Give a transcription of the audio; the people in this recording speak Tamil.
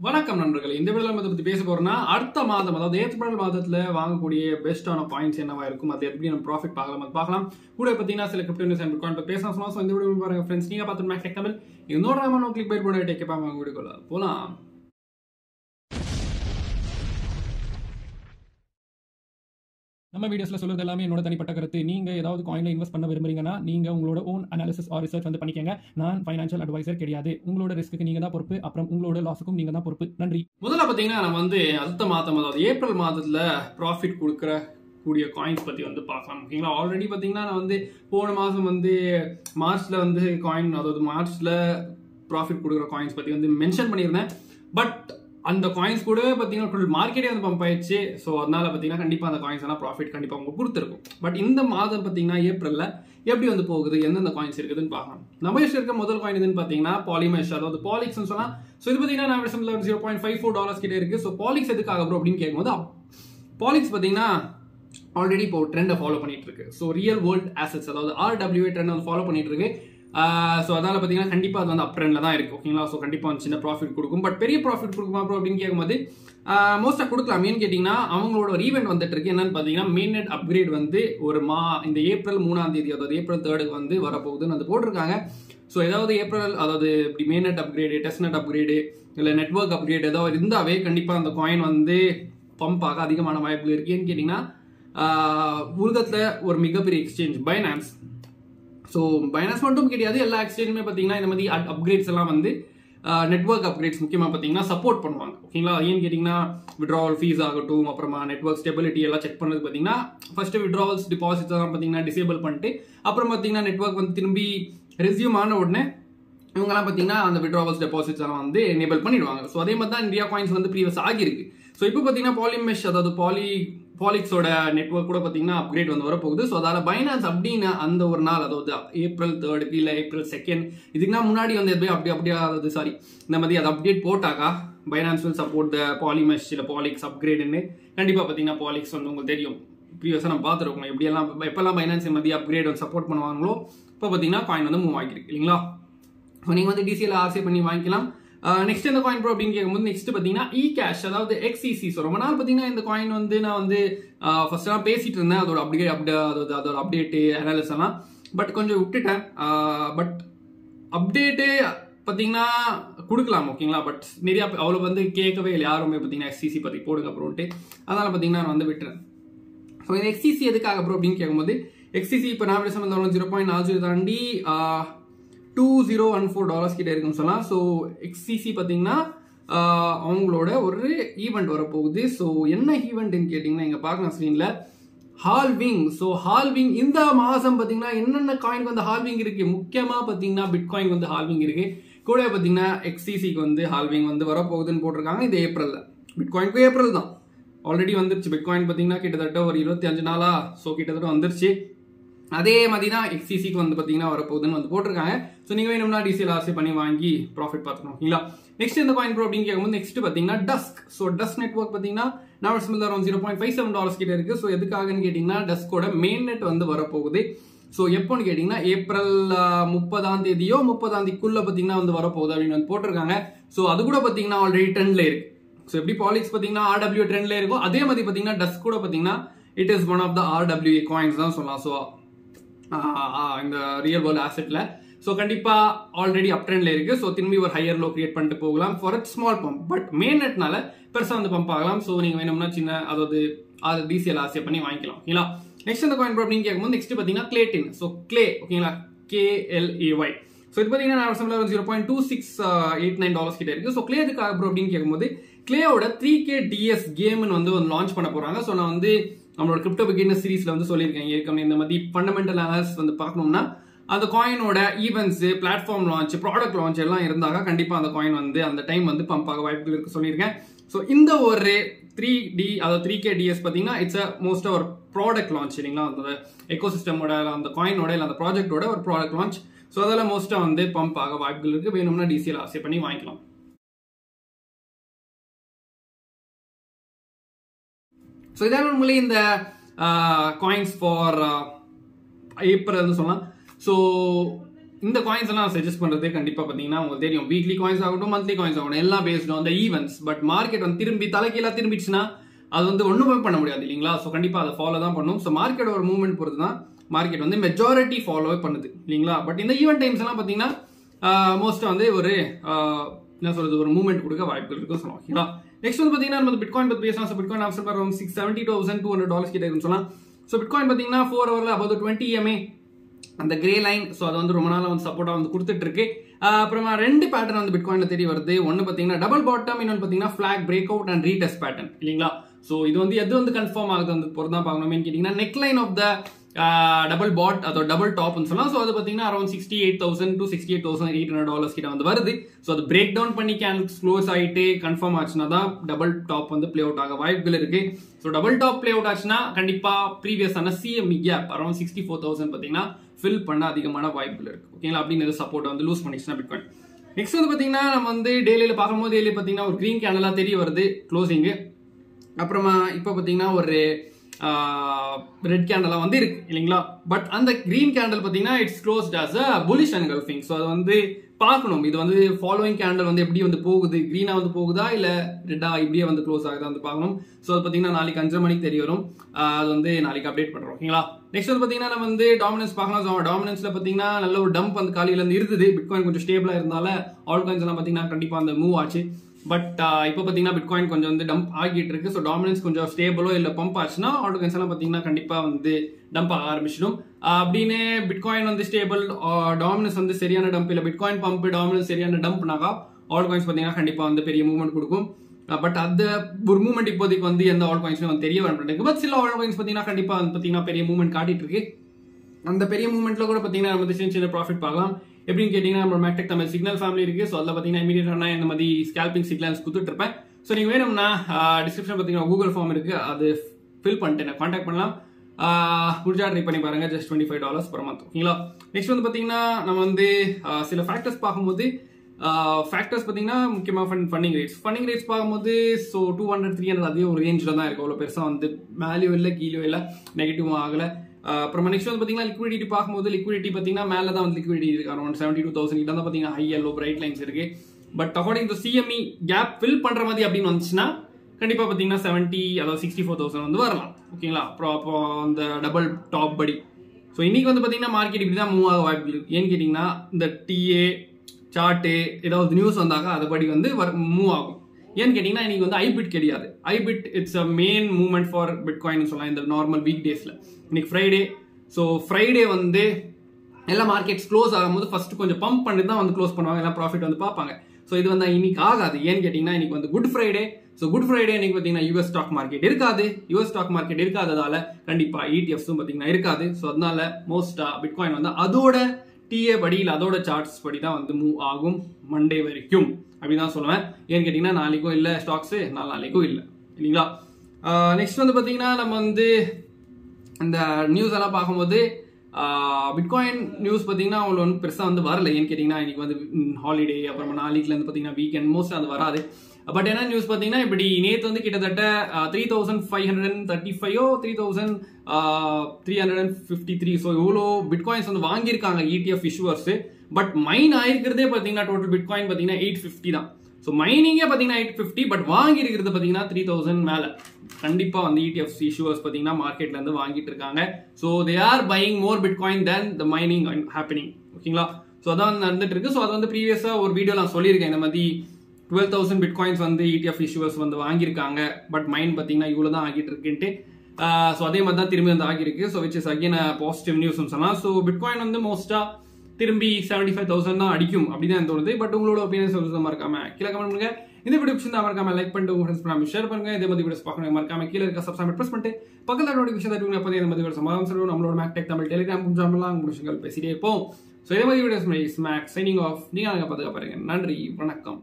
வணக்கம் நண்பர்கள். இந்த வீடியோல மதத்தை பற்றி பத்தி பேச போறோம்னா அடுத்த மாதம் அதாவது ஏப்ரல் மாதத்துல வாங்கக்கூடிய பெஸ்டான பாயிண்ட்ஸ் என்னவா இருக்கும் அது எப்படி நம்ம ப்ராஃபிட் பார்க்கலாம் அது பார்க்கலாம். கூட பார்த்தீங்கன்னா சில கிரிப்டோ நியூஸ் அண்ட் பிட்காயின் பத்தி பேசலாம் இந்த வீடியோ பாருங்க ஃப்ரெண்ட்ஸ் நீங்க பார்த்து மேக்ஸ் தமிழ் இன்னொரு நம்ம கிளிக் பைட் போட டேக் வாங்க போலாம். நம்ம வீடியோஸ்ல சொல்றது எல்லாமே என்னோட தனிப்பட்ட கருத்து. நீங்க ஏதாவது காயின்ல இன்வெஸ்ட் பண்ண விரும்புறீங்கன்னா நீங்க உங்களோட ஓன் அனாலிசிஸ் ஆர் ரிசர்ச் வந்து பண்ணிக்கங்க. நான் ஃபைனான்ஷியல் அட்வைசர் கிடையாது. உங்களோட ரிஸ்க்கு நீங்க தான் பொறுப்பு. அப்புறம் உங்களோட லாஸுக்கும் நீங்க தான் பொறுப்பு. நன்றி. முதல்ல பார்த்தீங்கன்னா நம்ம வந்து அடுத்த மாதம் அதாவது ஏப்ரல் மாதத்துல ப்ராஃபிட் கொடுக்குற கூடிய காயின்ஸ் பத்தி வந்து பார்க்கலாம். ஓகேங்களா ஆல்ரெடி பார்த்தீங்கன்னா நான் வந்து போன மாதம் வந்து மார்ச்ல வந்து காயின் அதாவது மார்ச்ல ப்ராஃபிட் கொடுக்குற காயின்ஸ் பத்தி வந்து மென்ஷன் பண்ணியிருந்தேன். பட் அந்த காயின்ஸ் கூட பார்த்தீங்கன்னா ஃபுல் மார்க்கெட்டே வந்து பம்ப் ஆயிடுச்சு. ஸோ அதனால பார்த்தீங்கன்னா கண்டிப்பாக அந்த காயின்ஸ் எல்லாம் ப்ராஃபிட் கண்டிப்பாக உங்களுக்கு கொடுத்துருக்கும். பட் இந்த மாதம் பார்த்தீங்கன்னா ஏப்ரலில் எப்படி வந்து போகுது? எந்தெந்த காயின்ஸ் இருக்குதுன்னு பார்க்கலாம். நம்ம இருக்க முதல் காயின் எதுன்னு பார்த்தீங்கன்னா பாலிமேஷ் அதாவது பாலிக்ஸ்னு சொன்னால் ஸோ இது பார்த்தீங்கன்னா நான் zero point five four dollars கிட்டே இருக்குது ஸோ பாலிக்ஸ் எதுக்காக ப்ரோ அப்படின்னு கேட்கும்போது பாலிக்ஸ் பார்த்தீங்கன்னா ஆல்ரெடி இப்போ ட்ரெண்டை ஃபாலோ பண்ணிட்டு இருக்கு. ஸோ ரியல் வேர்ல்ட் ஆசட்ஸ் அதாவது ஆர்டபிள்யூஏ ட்ரெண்ட் வந்து ஃபாலோ பண்ணிட்டு இருக்கு. ஸோ அதனால் பார்த்தீங்கன்னா கண்டிப்பாக அது வந்து அப்ரெண்டில் தான் இருக்கு ஓகேங்களா? ஸோ கண்டிப்பாக வந்து சின்ன ப்ராஃபிட் கொடுக்கும். பட் பெரிய ப்ராஃபிட் கொடுக்குமா ப்ரோ அப்படின்னு கேட்கும்போது மோஸ்ட்டாக கொடுக்கலாம். ஏன்னு கேட்டிங்கன்னா அவங்களோட ஒரு ஈவெண்ட் வந்துட்டு இருக்கு. என்னன்னு பார்த்தீங்கன்னா மெயின் நெட் அப்கிரேட் வந்து ஒரு மா இந்த ஏப்ரல் மூணாம் தேதி அதாவது ஏப்ரல் தேர்டுக்கு வந்து வரப்போகுதுன்னு வந்து போட்டிருக்காங்க. ஸோ ஏதாவது ஏப்ரல் அதாவது இப்படி main net upgrade test net upgrade இல்லை நெட்ஒர்க் அப்கிரேட் ஏதாவது இருந்தாவே கண்டிப்பாக அந்த காயின் வந்து பம்ப் ஆக அதிகமான வாய்ப்புகள் இருக்கு ஏன்னு கேட்டிங்கன்னா உலகத்தில் ஒரு மிகப்பெரிய எக்ஸ்சேஞ்ச் பைனான்ஸ் ஸோ பைனான்ஸ் மட்டும் கிடையாது எல்லா எக்ஸ்சேஞ்சுமே பார்த்தீங்கன்னா இந்த மாதிரி அப்கிரேட்ஸ் எல்லாம் வந்து நெட்ஒர்க் அப்கிரேட்ஸ் முக்கியமாக பார்த்தீங்கன்னா சப்போர்ட் பண்ணுவாங்க. ஓகேங்களா ஏன்னு கேட்டிங்கன்னா விட்ராவல் ஃபீஸ் ஆகட்டும் அப்புறமா நெட்ஒர்க் ஸ்டெபிலிட்டி எல்லாம் செக் பண்ணது பார்த்தீங்கன்னா ஃபர்ஸ்ட் விட்ராவல்ஸ் டிபாசிட்ஸ் எல்லாம் பார்த்தீங்கன்னா டிசேபிள் பண்ணிட்டு அப்புறம் பார்த்தீங்கன்னா நெட்ஒர்க் வந்து திரும்பி ரெசியூம் ஆன உடனே இவங்கெல்லாம் பார்த்தீங்கன்னா அந்த விட்ராவல்ஸ் டெபாசிட்ஸ் எல்லாம் வந்து எனேபிள் பண்ணிடுவாங்க. ஸோ அதே மாதிரி தான் இந்தியா காயின்ஸ் வந்து ப்ரீவியஸ் ஆகிருக்கு ஸோ இப்போ பார்த்தீங்கன்னா பாலிமெஷ் அதாவது பாலி பாலிக்ஸோட நெட்ஒர்க் கூட பார்த்தீங்கன்னா அப்கிரேட் வந்து வரப்போகுது ஸோ அதால் பைனான்ஸ் அப்படின்னு அந்த ஒரு நாள் அதாவது ஏப்ரல் தேர்டுக்கு இல்லை ஏப்ரல் செகண்ட் இதுக்குன்னா முன்னாடி வந்து எதுவும் அப்படி அப்படியே அதாவது சாரி இந்த மாதிரி அது அப்டேட் போட்டாக்கா Binance will support the Polymesh இல்லை பாலிக்ஸ் அப்கிரேடுன்னு கண்டிப்பாக பார்த்தீங்கன்னா பாலிக்ஸ் வந்து உங்களுக்கு தெரியும் ப்ரீவியஸாக நம்ம பார்த்துருக்கோம் எப்படியெல்லாம் எப்பெல்லாம் பைனான்ஸ் மதிய அப்கிரேட் வந்து சப்போர்ட் பண்ணுவாங்களோ இப்போ பார்த்தீங்கன்னா காயின் வந்து மூவ் ஆகிருக்கு இல்லைங்களா ஸோ நீங்கள் வந்து டிசியில் ஆர்சி பண்ணி வாங்கிக்கலாம் நெக்ஸ்ட் இந்த காயின் ப்ரோ அப்படின்னு கேட்கும்போது நெக்ஸ்ட் பார்த்தீங்கன்னா இ கேஷ் அதாவது எக்ஸிசி ஸோ ரொம்ப நாள் பார்த்தீங்கன்னா இந்த காயின் வந்து நான் வந்து ஃபர்ஸ்ட் நான் பேசிட்டு இருந்தேன். அதோட அப்டேட் அப்டே அதோட அதோட அப்டேட்டு அனாலிஸ் எல்லாம். பட் கொஞ்சம் விட்டுட்டேன். பட் அப்டேட்டு பார்த்தீங்கன்னா கொடுக்கலாம் ஓகேங்களா பட் நிறையா அவ்வளோ வந்து கேட்கவே இல்லை. யாருமே பார்த்தீங்கன்னா எக்ஸ்சிசி பற்றி போடுங்க அப்புறம்ட்டு. அதனால் பார்த்தீங்கன்னா நான் வந்து விட்டுறேன். ஸோ இந்த எக்ஸிசி எதுக்காக ப்ரோ அப்படின்னு கேட்கும்போது எக்ஸிசி இப்போ நான் சம்பந்தம் ஜீரோ பாயிண்ட் நாலு தாண்டி two zero one four dollars கிட்டே இருக்குன்னு சொல்லலாம். ஸோ எக்ஸிசி பார்த்தீங்கன்னா அவங்களோட ஒரு ஈவெண்ட் வரப்போகுது. ஸோ என்ன ஈவெண்ட்னு கேட்டிங்கன்னா இங்கே பார்க்கலாம் ஸ்க்ரீனில் ஹால்விங் ஸோ ஹால்விங் இந்த மாதம் பார்த்தீங்கன்னா என்னென்ன காயினுக்கு வந்து ஹால்விங் இருக்கு? முக்கியமாக பார்த்தீங்கன்னா பிட்காயின் வந்து ஹால்விங் இருக்கு. கூட பார்த்தீங்கன்னா எக்ஸிசிக்கு வந்து ஹால்விங் வந்து வரப்போகுதுன்னு போட்டிருக்காங்க. இது ஏப்ரலில் பிட்காயினுக்கு ஏப்ரல் தான். ஆல்ரெடி வந்துருச்சு. பிட்காயின் பார்த்தீங்கன்னா கிட்டத்தட்ட ஒரு இருபத்தி அஞ்சு நாளா ஸோ கிட்டத்தட்ட வந்துருச்சு. அதே மாதிரி தான் எக்ஸிசிக்கு வந்து பார்த்தீங்கன்னா வரப்போகுதுன்னு வந்து போட்டிருக்காங்க. ஸோ நீங்கள் வேணும்னா டிசிஎல் ஆர்சி பண்ணி வாங்கி ப்ராஃபிட் பார்த்துக்கணும் ஓகேங்களா நெக்ஸ்ட் இந்த காயின் ப்ரோ அப்படின்னு கேட்கும்போது நெக்ஸ்ட் பார்த்தீங்கன்னா டஸ்க் ஸோ டஸ்க் நெட்ஒர்க் பார்த்தீங்கன்னா நான் சிமில் around zero point five seven dollars கிட்ட இருக்கு. ஸோ எதுக்காகன்னு கேட்டிங்கன்னா டஸ்கோட மெயின் நெட் வந்து வரப்போகுது. ஸோ எப்போன்னு கேட்டிங்கன்னா ஏப்ரல் முப்பதாம் தேதியோ முப்பதாம் தேதிக்குள்ளே பார்த்தீங்கன்னா வந்து வரப்போகுது அப்படின்னு வந்து போட்டிருக்காங்க. ஸோ அது கூட பார்த்தீங்கன்னா ஆல்ரெடி ட்ரெண்ட்ல இருக்கு. ஸோ எப்படி பாலிக்ஸ் பார்த்தீங்கன்னா ஆர்டபிள்யூ ட்ரெண்ட்ல இருக்கும் அதே மாதிரி பார்த்தீங்கன்னா டஸ்க் கூட பார்த்தீங்கன்னா it is one of the RWA coins தான் சொல்லலாம். ஸோ இந்த ரியல் வேர்ல்ட் ஆசெட்டில் ஸோ கண்டிப்பாக ஆல்ரெடி அப் ட்ரெண்ட்ல இருக்கு. ஸோ திரும்பி ஒரு ஹையர் லோ கிரியேட் பண்ணிட்டு போகலாம். For at small pump but main நெட்னால பெருசாக வந்து பம்ப் ஆகலாம். ஸோ நீங்கள் வேணும்னா சின்ன அதாவது அது டிசிஎல் ஆசை பண்ணி வாங்கிக்கலாம். ஓகேங்களா நெக்ஸ்ட் அந்த காயின் அப்படின்னு கேட்கும்போது நெக்ஸ்ட் பார்த்தீங்கன்னா கிளேட்டின் ஸோ கிளே ஓகேங்களா கேஎல்ஏஒய் ஸோ இது பார்த்தீங்கன்னா நான் zero point two six eight nine dollars கிட்ட இருக்கு. ஸோ கிளே அதுக்கு ப்ரோ அப்படின்னு கேட்கும்போது கிளேயோட த்ரீ கே டிஎஸ் கேம்னு வந்து லான்ச் பண்ண போறாங்க. ஸோ நான் வந்து நம்மளோட கிரிப்டோ பிகினர் சீரீஸ்ல வந்து சொல்லியிருக்கேன். ஏற்கனவே இந்த மாதிரி ஃபண்டமெண்டல் அனாலிசிஸ் வந்து பார்க்கணும்னா அந்த காயினோட events platform launch product launch எல்லாம் இருந்தாங்க கண்டிப்பா அந்த காயின் வந்து அந்த டைம் வந்து பம்ப் ஆக வாய்ப்புகள் இருக்கு சொல்லியிருக்கேன். ஸோ இந்த ஒரு த்ரீ டி அதாவது த்ரீ கே டிஎஸ் பார்த்தீங்கன்னா இட்ஸ் அ மோஸ்ட் ஒரு ப்ராடக்ட் லான்ச் இல்லைங்களா அந்த எக்கோ சிஸ்டமோட அந்த காயினோட இல்லை அந்த ப்ராஜெக்டோட ஒரு ப்ராடக்ட் லான்ச் ஸோ அதெல்லாம் மோஸ்ட்டாக வந்து பம்ப் ஆக வாய்ப்புகள் இருக்கு. வேணும்னா டிசியில் ஆசை பண்ணி வாங்கிக்கலாம். ஸோ இதான் உங்களே இந்த காயின்ஸ் ஃபார் ஏப்ரல்னு சொல்லலாம். ஸோ இந்த காயின்ஸ் எல்லாம் சஜஸ்ட் பண்றது கண்டிப்பா பாத்தீங்கன்னா உங்களுக்கு தெரியும். வீக்லி காயின்ஸ் ஆகட்டும் மந்த்லி காயின்ஸ் ஆகட்டும் எல்லாம் பேஸ்டும் அந்த ஈவெண்ட்ஸ் பட் மார்க்கெட் வந்து திரும்பி தலைக்கீழா திரும்பிச்சுன்னா அது வந்து ஒண்ணுமே பண்ண முடியாது இல்லைங்களா? ஸோ கண்டிப்பா அதை ஃபாலோ தான் பண்ணும். ஸோ மார்க்கெட் ஒரு மூவ்மெண்ட் பொறுத்து தான் மார்க்கெட் வந்து மெஜாரிட்டி ஃபாலோவே பண்ணுது இல்லைங்களா? பட் இந்த ஈவெண்ட் டைம்ஸ் எல்லாம் பாத்தீங்கன்னா மோஸ்ட்டாக வந்து ஒரு என்ன சொல்றது ஒரு மூவ்மெண்ட் கொடுக்க வாய்ப்புகள் இருக்கும் சொல்லுவாங்க ஓகேங்களா நெக்ஸ்ட் வந்து பாத்தீங்கன்னா நம்ம பிட்காயின் பத்தி பேசலாம். ஸோ பிட்காயின் ஆப்ஷன் பாருங்க six seventy thousand two hundred dollars கிட்ட இருக்குன்னு சொல்லலாம். ஸோ பிட்காயின் பார்த்தீங்கன்னா ஃபோர் ஹவர்ல அபவுட் டுவெண்ட்டி எம்ஏ அந்த கிரே லைன் ஸோ அது வந்து ரொம்ப நாளாக வந்து சப்போர்ட்டாக வந்து கொடுத்துட்டு இருக்கு அப்புறமா ரெண்டு பேட்டர்ன் வந்து பிட்காயின் தேடி வருது. ஒன்று பார்த்தீங்கன்னா டபுள் பாட்டம் இன்னொன்று பார்த்தீங்கன்னா flag break out and retest pattern இல்லைங்களா? ஸோ இது வந்து எது வந்து கன்ஃபார்ம் ஆகுது வந்து பொறுத்து தான் பார்க்கணுமே கேட்டிங்கன்னா neck line of the double bot அதோ டபுள் டாப்னு சொல்லலாம். ஸோ அது பார்த்தீங்கன்னா around sixty eight thousand to sixty eight thousand eight hundred dollars கிட்ட வந்து வருது. ஸோ அது பிரேக் டவுன் பண்ணி கேன்ஸ் க்ளோஸ் ஆகிட்டு கன்ஃபார்ம் ஆச்சுன்னா தான் டபுள் டாப் வந்து ப்ளே அவுட் ஆக வாய்ப்புகள் இருக்கு. So double top play out ஆச்சுன்னா கண்டிப்பாக ப்ரீவியஸ் ஆன CM gap around sixty four thousand பார்த்தீங்கன்னா ஃபில் பண்ண அதிகமான வாய்ப்புகள் இருக்கு. ஓகேங்களா அப்படின்னு சப்போர்ட் வந்து லூஸ் பண்ணிச்சுன்னா பிட்காயின் நெக்ஸ்ட் வந்து பார்த்தீங்கன்னா நம்ம வந்து டெய்லியில் பார்க்கும்போது டெய்லி பார்த்தீங்கன்னா ஒரு க்ரீன் கேண்டலாக தெரிய வருது க்ளோசிங்கு அப்புறமா இப்போ பார்த்தீங்கன்னா ஒரு ரெட் கேண்டலாக வந்து இருக்கு இல்லைங்களா? பட் அந்த கிரீன் கேண்டல் பார்த்தீங்கன்னா it's closed as a bullish and so அது வந்து பார்க்கணும். இது வந்து ஃபாலோயிங் கேண்டல் வந்து எப்படி வந்து போகுது? க்ரீனாக வந்து போகுதா? இல்லை ரெட்டாக இப்படியே வந்து க்ளோஸ் ஆகுதா வந்து பார்க்கணும். ஸோ அது பார்த்தீங்கன்னா நாளைக்கு அஞ்சரை மணிக்கு தெரிய வரும். அது வந்து நாளைக்கு அப்டேட் பண்ணுறோம் ஓகேங்களா நெக்ஸ்ட் வந்து பார்த்தீங்கன்னா நம்ம வந்து டாமினன்ஸ் பார்க்கலாம். ஸோ டாமினன்ஸில் பார்த்தீங்கன்னா நல்ல ஒரு டம்ப் வந்து காலையில இருந்து இருந்தது. பிட்காயின் கொஞ்சம் ஸ்டேபிளாக இருந்தால ஆல் காயின்ஸ் எல்லாம் பார்த்தீங்கன்னா கண்டிப்பாக அந்த மூவ் ஆச்சு. பட் uh, இப்போ பார்த்தீங்கன்னா பிட்காயின் கொஞ்சம் வந்து டம்ப் ஆகிட்டு இருக்கு. ஸோ டாமினன்ஸ் கொஞ்சம் ஸ்டேபிளோ இல்லை பம்ப் ஆச்சுன்னா ஆட்டோ காயின்ஸ் எல்லாம் பார்த்தீங்கன்னா கண்டிப்பாக வந்து டம்ப் ஆக ஆரம்பிச்சிடும். அப்படின்னு பிட்காயின் வந்து ஸ்டேபிள் டாமினன்ஸ் வந்து சரியான டம்ப் இல்லை. பிட்காயின் பம்ப் டாமினன்ஸ் சரியான டம்ப்னாக்கா ஆல் காயின்ஸ் பார்த்தீங்கன்னா கண்டிப்பாக வந்து பெரிய மூவ்மெண்ட் கொடுக்கும். பட் அந்த ஒரு மூவ்மெண்ட் இப்போதைக்கு வந்து எந்த ஆல் காயின்ஸும் வந்து தெரிய வரமாட்டேங்குது பட் சில ஆல் காயின்ஸ் பார்த்தீங்கன்னா கண்டிப்பாக வந்து பார்த்தீங்கன்னா பெரிய மூவ்மெண்ட் காட்டிட்டு இருக்கு. அந்த பெரிய மூவ்மெண்ட்ல கூட பார்த்தீங்கன்னா நம்ம சின்ன சின்ன ப்ராஃபிட் பார்க்கலாம். எப்படின்னு கேட்டிங்கன்னா நம்ம மேக்டெக் தமிழ் சிக்னல் ஃபேமிலி இருக்கு. ஸோ அதில் பார்த்தீங்கன்னா இமீடியட்டாக இந்த மாதிரி ஸ்கேல்பிங் சிக்னல்ஸ் கொடுத்துட்டு இருப்பேன் ஸோ நீங்கள் வேணும்னா டிஸ்கிரிப்ஷன் பார்த்தீங்கன்னா கூகுள் ஃபார்ம் இருக்கு. அது ஃபில் பண்ணிட்டு என்ன காண்டாக்ட் பண்ணலாம். முடிஞ்சா ட்ரை பண்ணி பாருங்க. Just twenty five dollars per month ஓகேங்களா? நெக்ஸ்ட் வந்து பார்த்தீங்கன்னா நம்ம வந்து சில ஃபேக்டர்ஸ் பார்க்கும்போது ஃபேக்டர்ஸ் பார்த்தீங்கன்னா முக்கியமாக fund funding rates funding rates பார்க்கும்போது so two hundred three hundred அதே ஒரு ரேஞ்சில் தான் இருக்கும் அவ்வளோ பெருசாக வந்து வேல்யூ இல்லை கீழே இல்லை நெகட்டிவும் ஆகலை. அப்புறமா நெக்ஸ்ட் வந்து பார்த்தீங்கன்னா லிக்விடிட்டி பார்க்கும்போது லிக்விடிட்டி பார்த்தீங்கன்னா மேலே தான் வந்து லிக்விடிட்டி இருக்கு. அரௌண்ட் செவன்டி டூ தௌசண்ட் கிட்ட தான் பார்த்தீங்கன்னா ஹை எல்லோ பிரைட் லைன்ஸ் இருக்கு. But according to CME gap fill பண்ணுற மாதிரி அப்படின்னு வந்துச்சுன்னா கண்டிப்பாக பார்த்தீங்கன்னா செவன்ட்டி அதாவது சிக்ஸ்டி ஃபோர் தௌசண்ட் வந்து வரலாம். ஓகேங்களா அப்புறம் அப்போ அந்த டபுள் டாப் படி ஸோ இன்னைக்கு வந்து பார்த்தீங்கன்னா மார்க்கெட் இப்படி தான் மூவ் ஆக வாய்ப்பு இருக்கு. ஏன்னு கேட்டிங்கன்னா இந்த டிஏ சார்ட்டு ஏதாவது நியூஸ் வந்தாக்கா அதுபடி வந்து மூவ் ஆகும். ஏன்னு கேட்டிங்கன்னா இன்னைக்கு வந்து ஐபிட் கிடையாது. IBIT it's a main movement for bitcoin சொல்லலாம் இந்த நார்மல் வீக் டேஸில் இன்னைக்கு ஃப்ரைடே ஸோ ஃப்ரைடே வந்து எல்லா மார்க்கெட்ஸ் க்ளோஸ் ஆகும்போது ஃபர்ஸ்ட் கொஞ்சம் பம்ப் பண்ணி தான் வந்து க்ளோஸ் பண்ணுவாங்க எல்லாம் ப்ராஃபிட் வந்து பார்ப்பாங்க. ஸோ இது வந்து இன்னைக்கு ஆகாது. ஏன்னு கேட்டிங்கன்னா இன்னைக்கு வந்து good Friday so good Friday இன்னைக்கு பார்த்தீங்கன்னா யூஎஸ் ஸ்டாக் மார்க்கெட் இருக்காது. யூஎஸ் ஸ்டாக் மார்க்கெட் இருக்காததால கண்டிப்பாக இடிஎஃப்ஸும் பார்த்தீங்கன்னா இருக்காது. ஸோ அதனால மோஸ்ட்டாக பிட்காயின் uh, வந்து அதோட டிஏ படி இல்லை அதோட சார்ட்ஸ் படி தான் வந்து மூவ் ஆகும் மண்டே வரைக்கும். அப்படின்னு தான் சொல்லுவேன். ஏன்னு கேட்டிங்கன்னா நாளைக்கும் இல்லை ஸ்டாக்ஸு நாலு நாளைக்கும் இல்லை. இல்லைங்களா? நெக்ஸ்ட் வந்து பார்த்தீங்கன்னா நம்ம வந்து இந்த நியூஸ் எல்லாம் பார்க்கும்போது பிட்காயின் நியூஸ் பார்த்தீங்கன்னா அவ்வளோ வந்து பெருசாக வந்து வரல. ஏன்னு கேட்டிங்கன்னா இன்னைக்கு வந்து ஹாலிடே அப்புறமா நாளைக்குலேருந்து பார்த்தீங்கன்னா வீக்கெண்ட் மோஸ்ட்லி அது வராது. பட் என்ன நியூஸ் பார்த்தீங்கன்னா இப்படி நேற்று வந்து கிட்டத்தட்ட three thousand five hundred and thirty ஃபைவோ three thousand three hundred and fifty three so இவ்வளோ பிட்காயின்ஸ் வந்து வாங்கியிருக்காங்க இடிஎஃப் இஷ்யூவர்ஸ் பட் மைன் ஆயிருக்கிறதே பார்த்தீங்கன்னா டோட்டல் பிட்காயின் பார்த்தீங்கன்னா எயிட் ஃபிஃப்டி தான். ஸோ மைனிங்கே பார்த்தீங்கன்னா எயிட் ஃபிஃப்டி பட் வாங்கி இருக்கிறது பார்த்தீங்கன்னா த்ரீ தௌசண்ட் மேலே. கண்டிப்பாக வந்து இடிஎஃப் இஷ்யூவர்ஸ் பார்த்தீங்கன்னா மார்க்கெட்லேருந்து வாங்கிட்டு இருக்காங்க. So they are buying more bitcoin then the mining happening ஓகேங்களா ஸோ அதான் நடந்துட்டு இருக்கு. ஸோ அது வந்து ப்ரீவியஸாக ஒரு வீடியோ நான் சொல்லியிருக்கேன். இந்த மாதிரி டுவெல் தௌசண்ட் பிட்காயின்ஸ் வந்து இடிஎஃப் இஷ்யூவர்ஸ் வந்து வாங்கியிருக்காங்க. பட் மைண்ட் பார்த்தீங்கன்னா இவ்வளோ தான் ஆகிட்டு இருக்குன்ட்டு ஸோ அதே மாதிரி தான் திரும்பி வந்து ஆகியிருக்கு. So which is again positive நியூஸ்னு சொல்லலாம் ஸோ பிட்காயின் வந்து மோஸ்ட்டாக திரும்பி செவன்டி ஃபைவ் தௌசண்ட் தான் அடிக்கும் அப்படின்னு தான் தோணுது. பட் உங்களோட ஒப்பீனியன் சொல்லுறது மறக்காம கீழே கமெண்ட் பண்ணுங்க. இந்த வீடியோ பிடிச்சிருந்தா மறக்காம லைக் பண்ணிட்டு உங்க ஃப்ரெண்ட்ஸ் பண்ணாம ஷேர் பண்ணுங்க. இதே மாதிரி வீடியோஸ் பார்க்கணும் மறக்காம கீழே இருக்க சப்ஸ்கிரைப் ப்ரெஸ் பண்ணிட்டு பக்கத்தில் நோட்டிஃபிகேஷன் தருவீங்க அப்போ இந்த மாதிரி வீடியோ சமாதானம் சொல்லுவோம் நம்மளோட மேக் டெக் தமிழ் டெலிகிராம் ஜாமெல்லாம் உங்க விஷயங்கள் பேசிட்டே இருப்போம். ஸோ இதே மாதிரி வீடியோஸ் மேக் சைனிங் ஆஃப் நீங்கள் அங்கே பார்த்துக்க பாருங்க நன்றி வணக்கம்.